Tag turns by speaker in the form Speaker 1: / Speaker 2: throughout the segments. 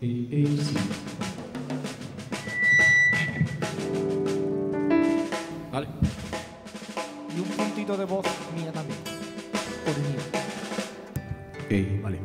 Speaker 1: Vale.
Speaker 2: Y un puntito de voz mía también. Por mí.
Speaker 1: Ey, vale.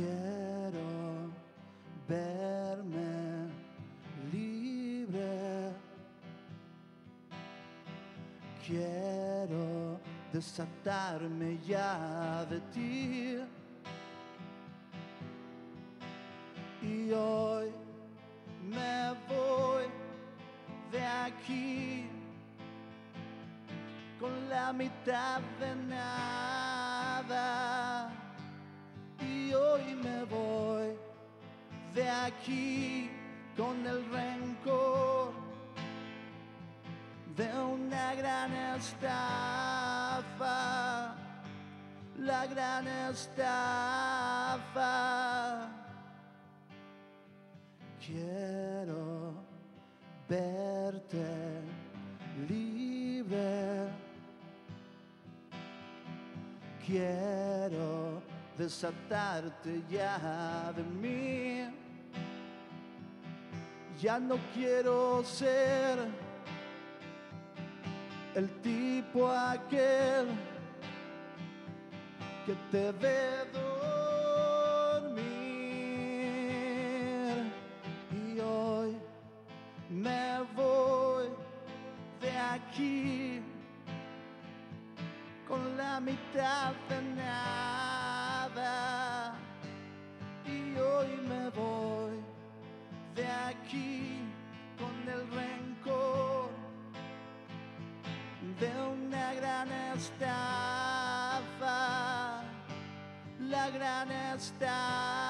Speaker 1: quiero verme libre. Quiero desatarme ya de ti de aquí con el rencor de una gran estafa, la gran estafa. Quiero verte libre. Quiero desatarte ya de mí ya no quiero ser el tipo aquel que te ve con el rencor de una gran estafa, la gran estafa.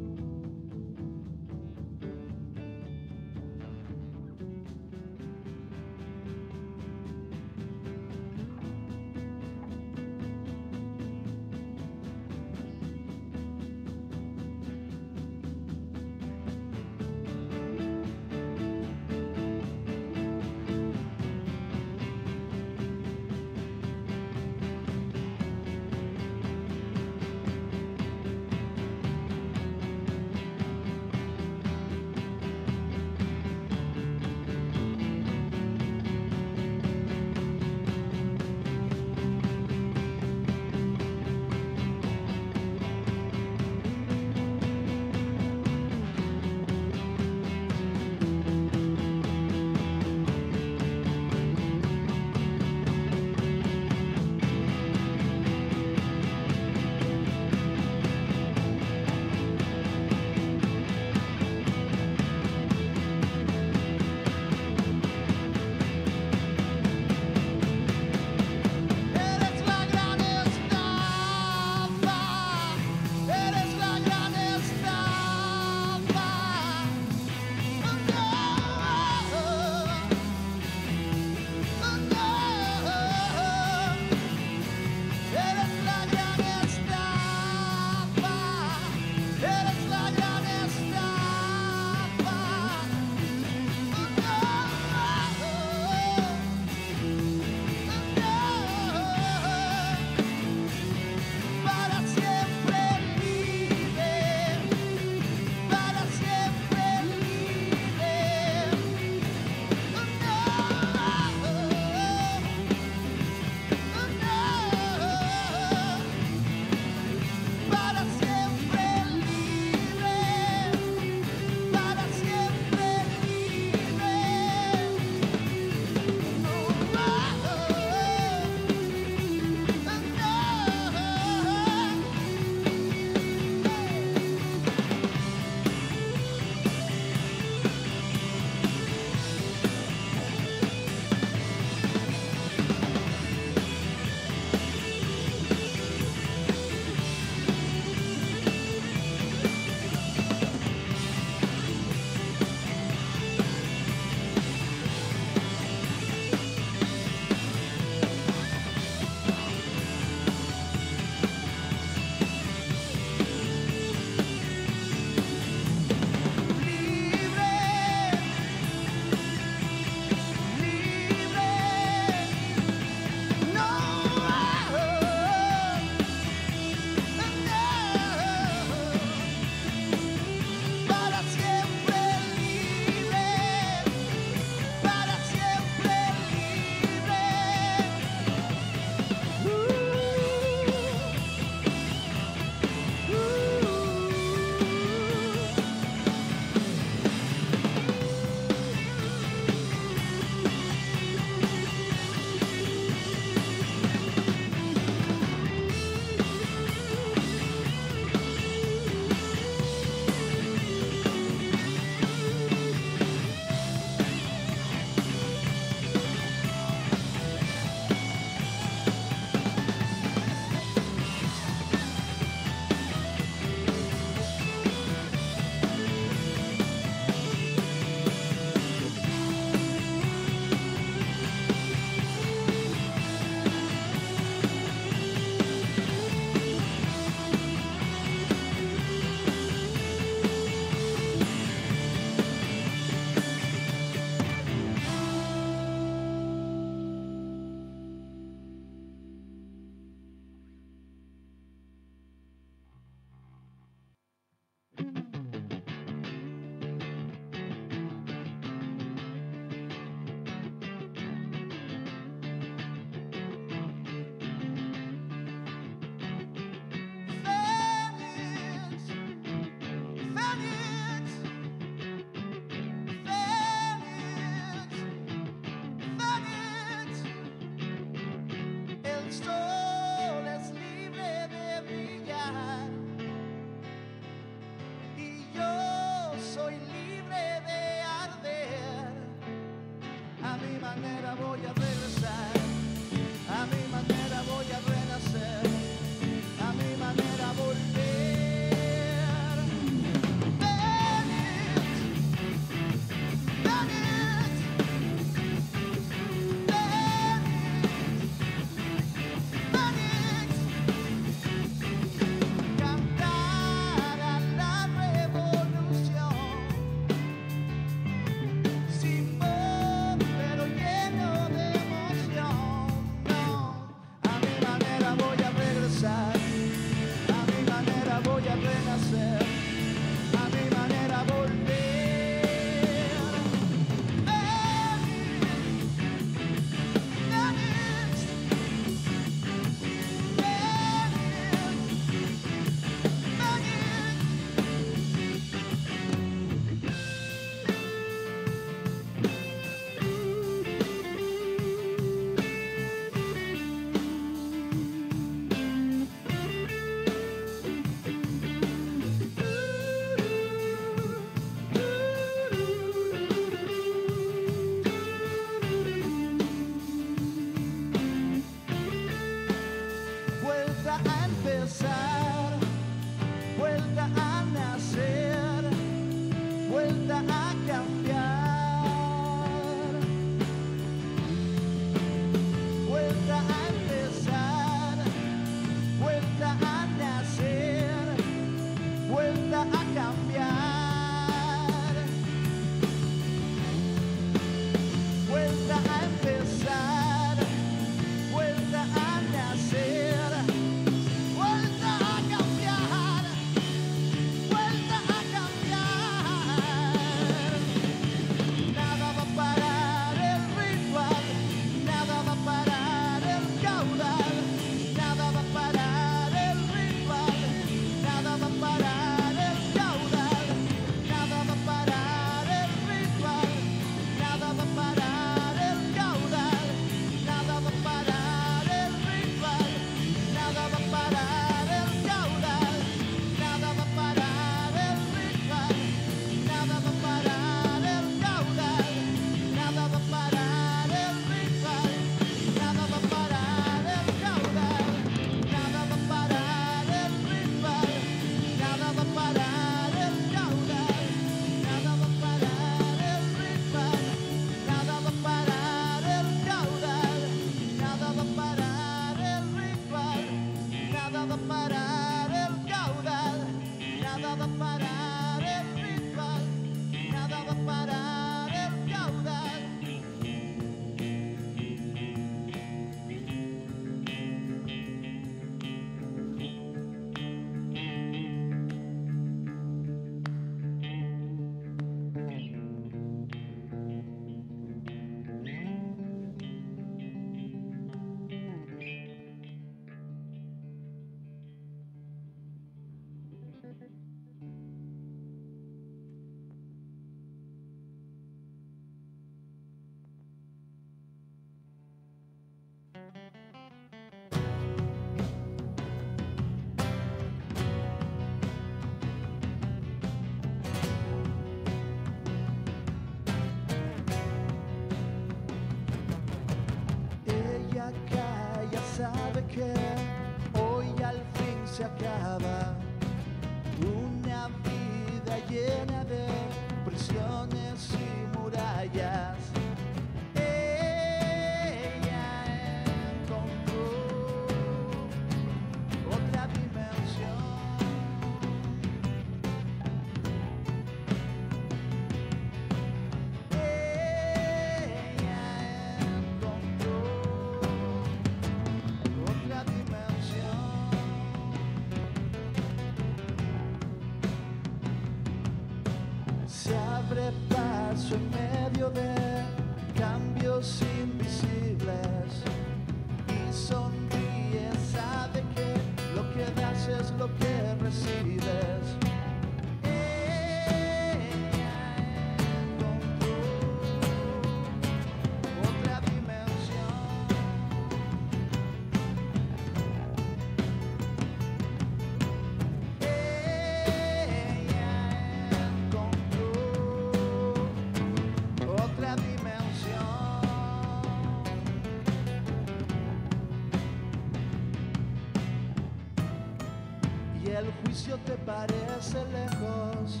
Speaker 1: El juicio te parece lejos,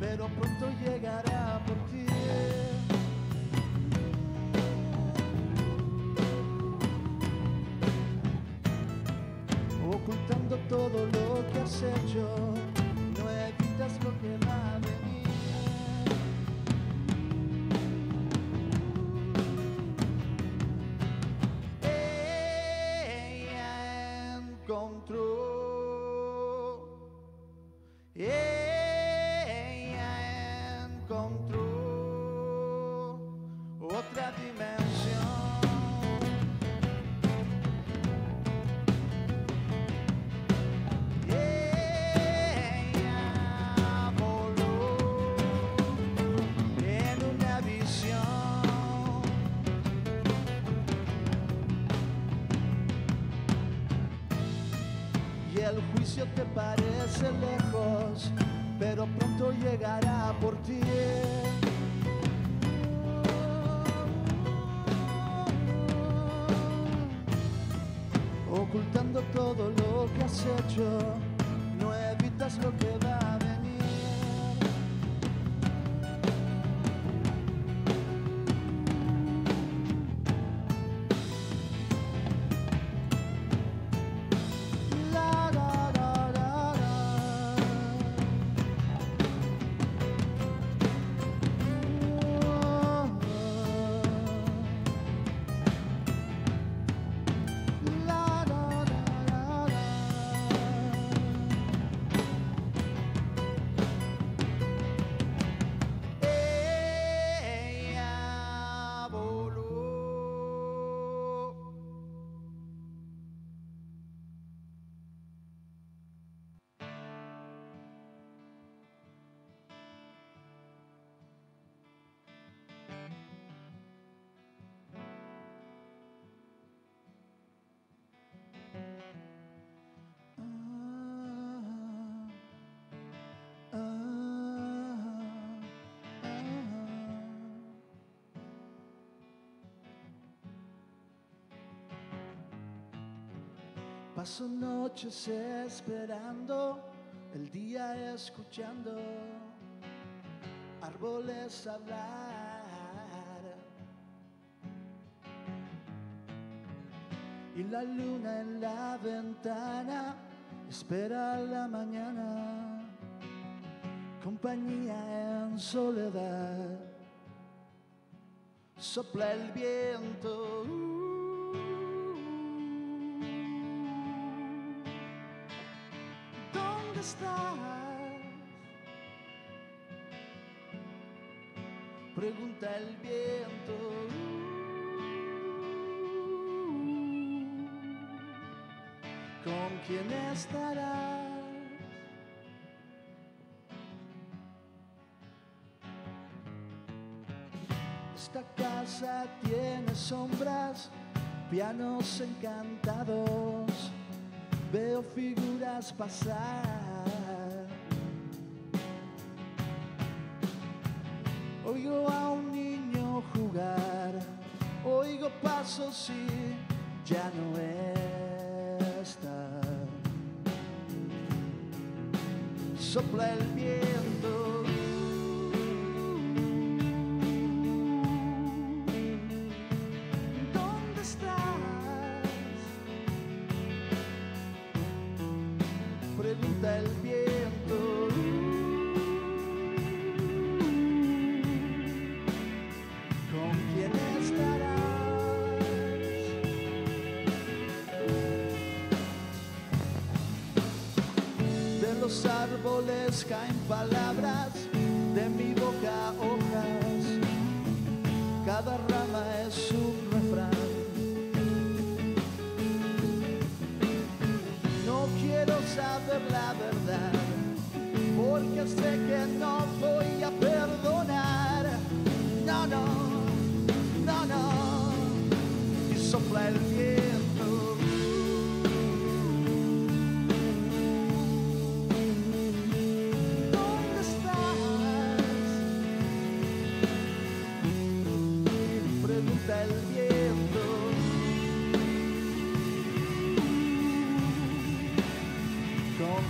Speaker 1: pero pronto llegará por ti. Ocultando todo lo que has hecho, Y el juicio te parece lejos, pero pronto llegará por ti. Ocultando todo lo que has hecho, no evitas lo que va a venir. Paso noches esperando, el día escuchando árboles hablar. Y la luna en la ventana espera la mañana, compañía en soledad. Sopla el viento. Pregunta el viento. ¿Con quién estarás? Esta casa tiene sombras, pianos encantados, veo figuras pasar. Oigo pasos y ya no está. Sopla el viento. ¿Dónde estás? Pregunta el viento. Los árboles caen palabras, de mi boca hojas, cada rama es un refrán. No quiero saber la verdad, porque sé que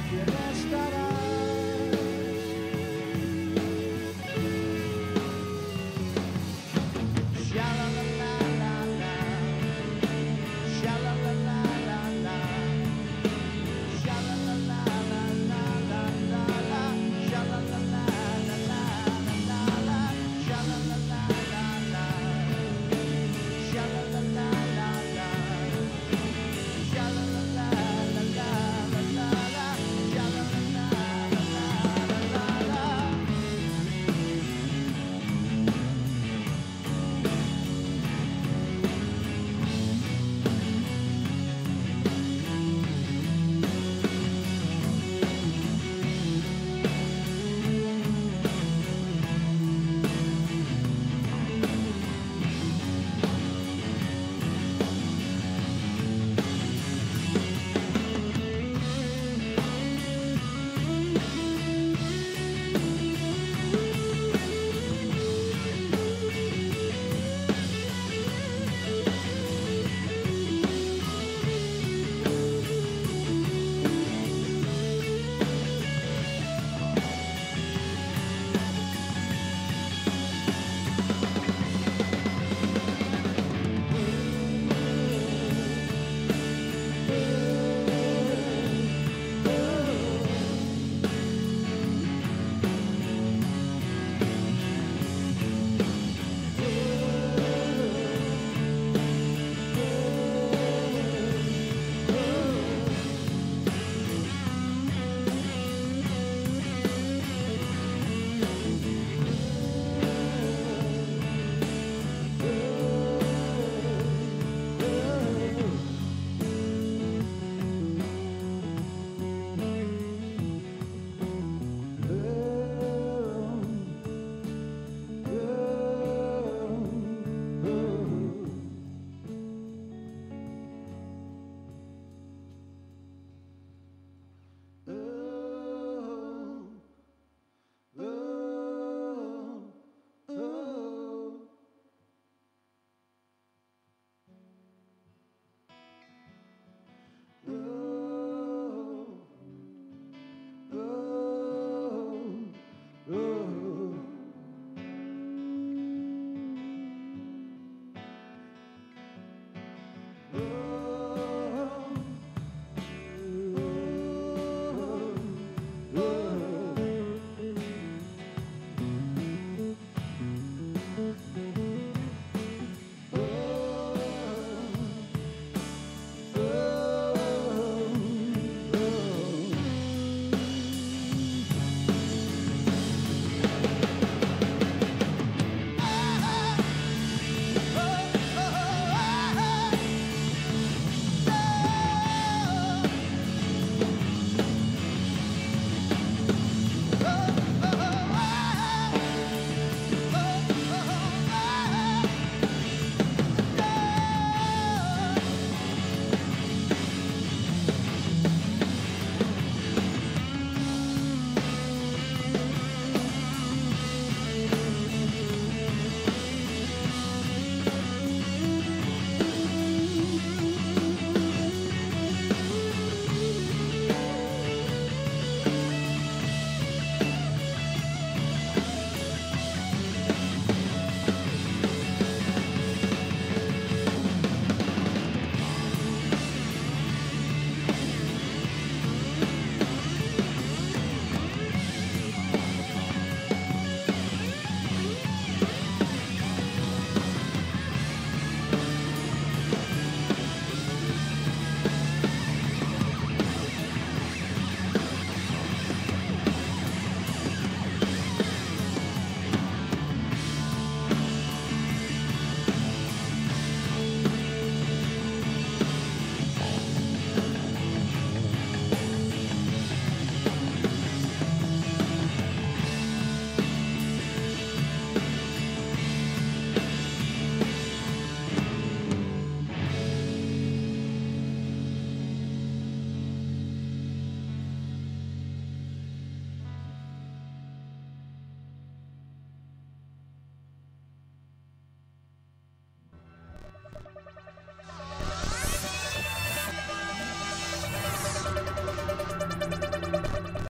Speaker 1: quién estará.